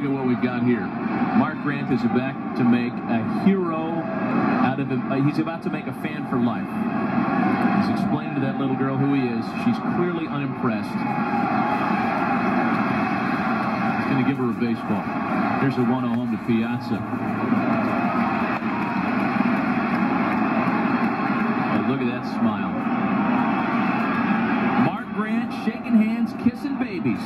look at what we've got here. Mark Grant is about to make a hero out of him. Uh, he's about to make a fan for life. He's explaining to that little girl who he is. She's clearly unimpressed. He's going to give her a baseball. Here's a 1-0 home to Piazza. Oh, look at that smile. Mark Grant shaking hands, kissing babies.